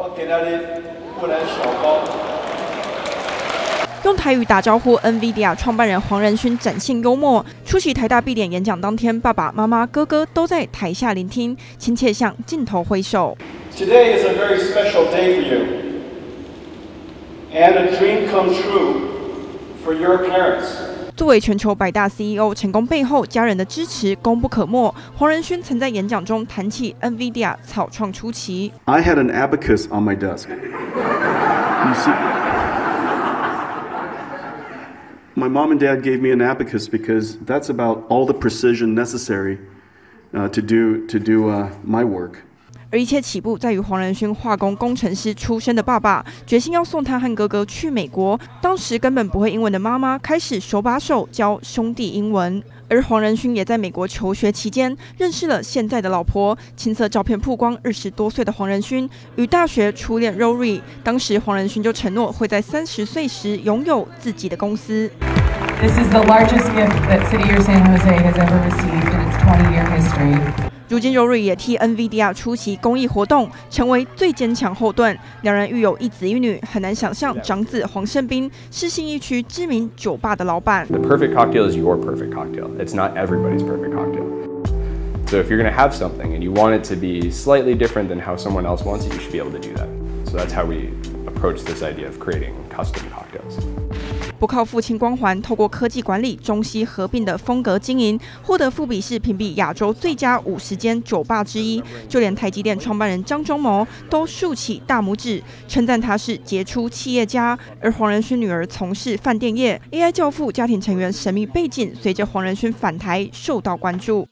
我今日不能小包。用台语打招呼，NVIDIA 创办人黄仁勋展现幽默。出席台大闭点演讲当天，爸爸妈妈、哥哥都在台下聆听，亲切向镜头挥手。Today is a very special day for you, and a dream come true for your parents. 作为全球百大 CEO，成功背后家人的支持功不可没。黄仁勋曾在演讲中谈起 NVIDIA 草创初期。I had an abacus on my desk. You see, my mom and dad gave me an abacus because that's about all the precision necessary uh, to do to do uh, my work. 而一切起步在于黄仁勋化工工程师出身的爸爸决心要送他和哥哥去美国。当时根本不会英文的妈妈开始手把手教兄弟英文。而黄仁勋也在美国求学期间认识了现在的老婆。青涩照片曝光，二十多岁的黄仁勋与大学初恋 Rory。当时黄仁勋就承诺会在三十岁时拥有自己的公司。This is the largest gift that City of San Jose has ever received in its 20-year history. 如今，Rory 也替 NVIDIA 出席公益活动，成为最坚强后盾。两人育有一子一女，很难想象长子黄胜斌是信义区知名酒吧的老板。The perfect cocktail is your perfect cocktail. It's not everybody's perfect cocktail. So if you're going to have something and you want it to be slightly different than how someone else wants it, you should be able to do that. So that's how we approach this idea of creating custom cocktails. 不靠父亲光环，透过科技管理中西合并的风格经营，获得富比士评比亚洲最佳五十间酒吧之一。就连台积电创办人张忠谋都竖起大拇指，称赞他是杰出企业家。而黄仁勋女儿从事饭店业，AI 教父家庭成员神秘背景，随着黄仁勋返台受到关注。